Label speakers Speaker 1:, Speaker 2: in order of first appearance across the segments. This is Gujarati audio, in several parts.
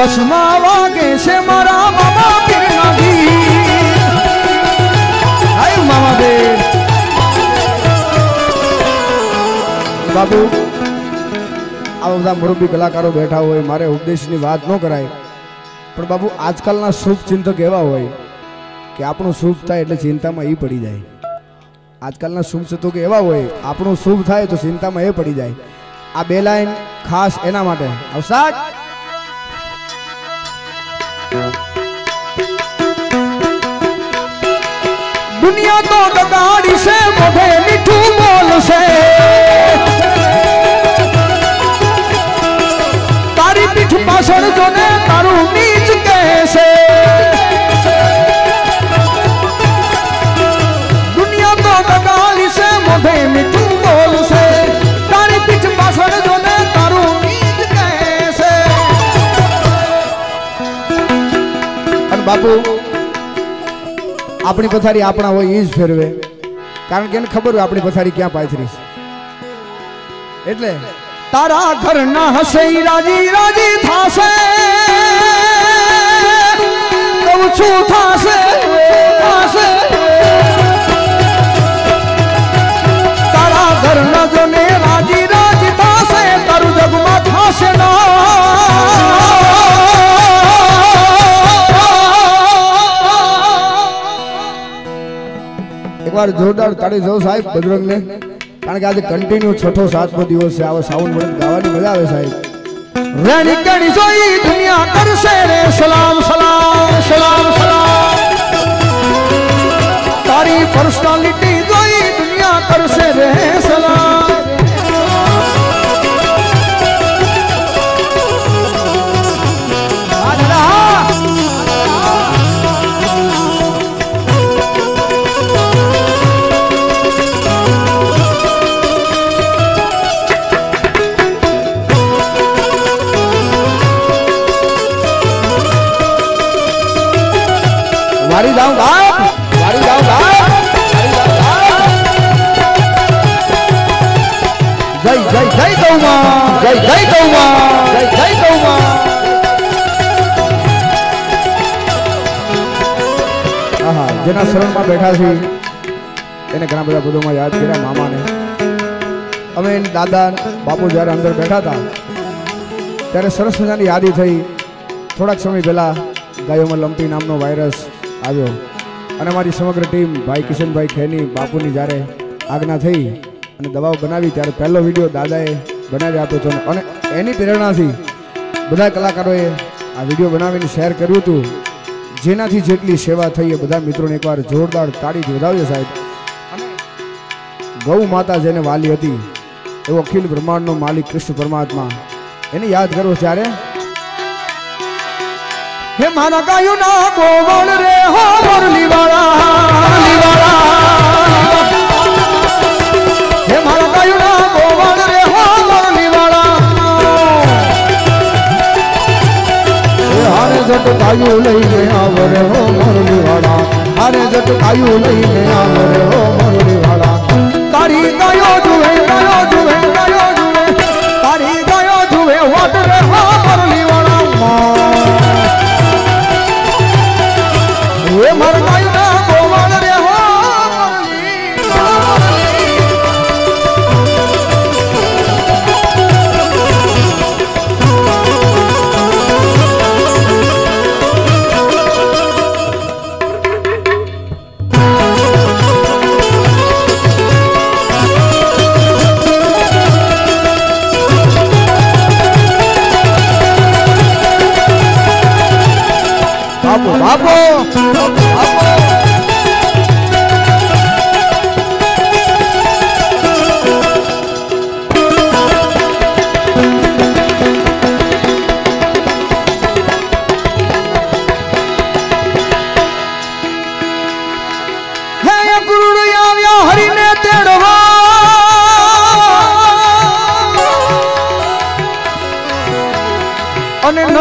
Speaker 1: બસમાં વાગે છે મારા મામા પીરના મામા પીર બાબુ આ બધા મુરબ્બી કલાકારો બેઠા હોય, મારે ઉપદેશની વાત ન કરાય. પણ બાબુ આજકાલના શુભ ચિંતક એવા હોય કે આપણું શુભ થાય એટલે ચિંતામાં એ પડી જાય. આજકાલના શુભ ચિંતકો એવા હોય, આપણું શુભ થાય તો ચિંતામાં એ પડી જાય. આ બે લાઈન ખાસ એના માટે. અવસાદ દુનિયા તો ગગાડી છે મોઢે મીઠું બોલશે. તારી પીઠ પાછળ જોને તારું નીચ કહેશે. દુનિયા તો દગાડી છે મોઢે મીઠું બોલશે. તારી પીઠ પાછળ જોને તારું નીચ કહેશે. અને બાપુ આપણી પથારી આપણા હોય એ જ ફેરવે. કારણ કે એને ખબર હોય આપણી પથારી ક્યાં પાથરી છે. એટલે તારા ઘરના હશે રાજી રાજી થાશે. કહું છું થાશે થાશે. એકવાર જોરદાર તાળી જો સાહેબ બજરંગને. કારણ કે આજે કન્ટિન્યુ છઠ્ઠો સાતમો દિવસ છે, આવો સાઉન્ડ મળે ગાવાની મજા આવે સાહેબ. રેણી કણી જોઈ દુનિયા કરશે રે, સલામ સલામ સલામ સલામ. તારી પર્સનાલિટી વારી જાઉં બાપ વારી જાઉં બાપ. જય જય જય ગૌમાં, જય જય ગૌમાં, જય જય ગૌમાં. જેના શરણમાં બેઠા છે એને ઘણા બધા પદોમાં યાદ કર્યા મામાને. અમે દાદા, બાપુ જ્યારે અંદર બેઠા હતા, ત્યારે સરસ મજાની યાદી થઈ. થોડાક સમય પહેલાં ગાયોમાં લંપી નામનો વાયરસ આવ્યો. અને અમારી સમગ્ર ટીમ, ભાઈ કિશનભાઈ ખેની, બાપુની જ્યારે આજ્ઞા થઈ અને દવાઓ બનાવી, ત્યારે પહેલો વીડિયો દાદાએ બનાવી આપ્યો હતો. અને એની પ્રેરણાથી બધા કલાકારોએ આ વીડિયો બનાવીને શેર કર્યું હતું. જેનાથી જેટલી સેવા થઈ એ બધા મિત્રોને એકવાર જોરદાર તાળી વધાવ્યો સાહેબ. અને ગૌ માતા જેને વાલી હતી, એવો અખિલ બ્રહ્માંડનો માલિક કૃષ્ણ પરમાત્મા. એને યાદ કરો ત્યારે હે મારા ગાયું ના ગોવળ રે હો મુરલી વાળા હે મારા ગાયું ના ગોવળ રે હો મુરલી વાળા હે હારે જટ ગાયું લઈને આવરે હો મુરલી વાળા હારે જટ ગાયું લઈને આવરે હો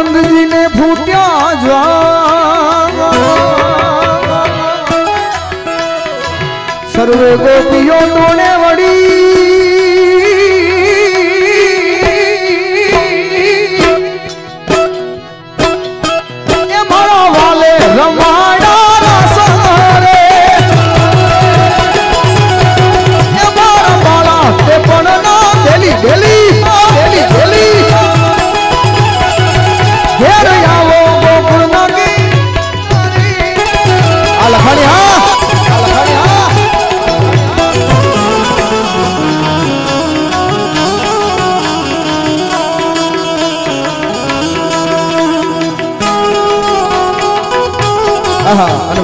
Speaker 1: નંદજીને ફૂટ્યા જ્વા સર્વે ગોપીઓ ટોળે વળી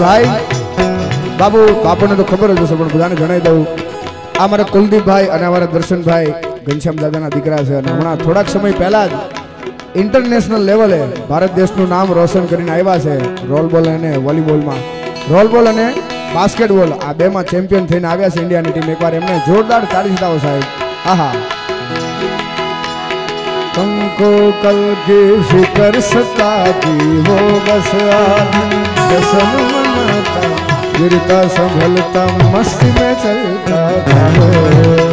Speaker 1: ભાઈ. બાબુ, બાપુને તો ખબર જ હશે, પણ બધાને જણાવી દઉં. આ મારા કુલદીપભાઈ અને અમારા દર્શનભાઈ ઘનશ્યામ દાદાના દીકરા છે અને હમણાં થોડાક સમય પહેલાં જ ઇન્ટરનેશનલ લેવલે ભારત દેશનું નામ રોશન કરીને આવ્યા છે રોલબોલ અને વોલીબોલમાં. રોલબોલ અને બાસ્કેટબોલ આ બેમાં ચેમ્પિયન થઈને આવ્યા છે ઇન્ડિયાની ટીમ. એકવાર એમને જોરદાર તાળી ચડાવો સાહેબ. આહા તમકો કલ કે ફિકર સતાતી હો બસ આ गिरता संभलता मस्ती में चलता था